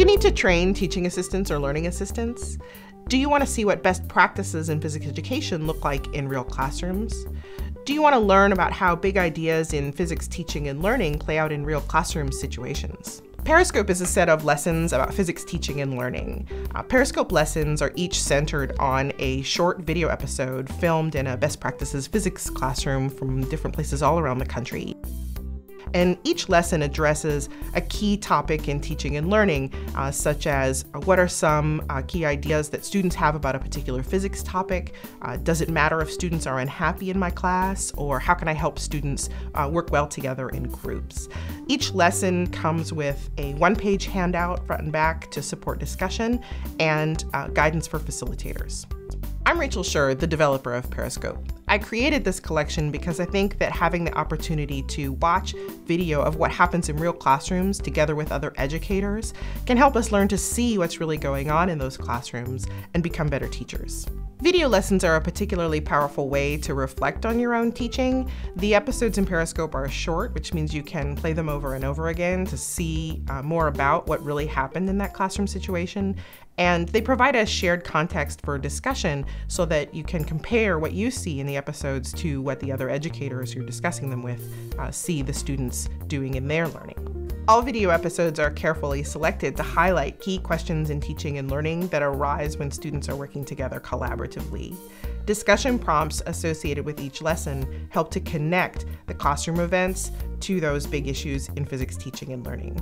you need to train teaching assistants or learning assistants? Do you want to see what best practices in physics education look like in real classrooms? Do you want to learn about how big ideas in physics teaching and learning play out in real classroom situations? Periscope is a set of lessons about physics teaching and learning. Uh, Periscope lessons are each centered on a short video episode filmed in a best practices physics classroom from different places all around the country and each lesson addresses a key topic in teaching and learning, uh, such as uh, what are some uh, key ideas that students have about a particular physics topic? Uh, does it matter if students are unhappy in my class? Or how can I help students uh, work well together in groups? Each lesson comes with a one-page handout front and back to support discussion and uh, guidance for facilitators. I'm Rachel Scherr, the developer of Periscope. I created this collection because I think that having the opportunity to watch video of what happens in real classrooms together with other educators can help us learn to see what's really going on in those classrooms and become better teachers. Video lessons are a particularly powerful way to reflect on your own teaching. The episodes in Periscope are short, which means you can play them over and over again to see uh, more about what really happened in that classroom situation. And they provide a shared context for discussion so that you can compare what you see in the episodes to what the other educators you're discussing them with uh, see the students doing in their learning. All video episodes are carefully selected to highlight key questions in teaching and learning that arise when students are working together collaboratively. Discussion prompts associated with each lesson help to connect the classroom events to those big issues in physics teaching and learning.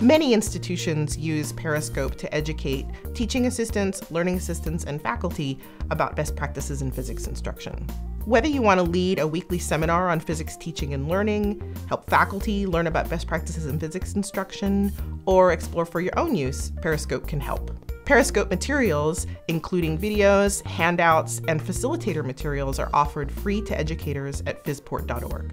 Many institutions use Periscope to educate teaching assistants, learning assistants, and faculty about best practices in physics instruction. Whether you want to lead a weekly seminar on physics teaching and learning, help faculty learn about best practices in physics instruction, or explore for your own use, Periscope can help. Periscope materials, including videos, handouts, and facilitator materials, are offered free to educators at physport.org.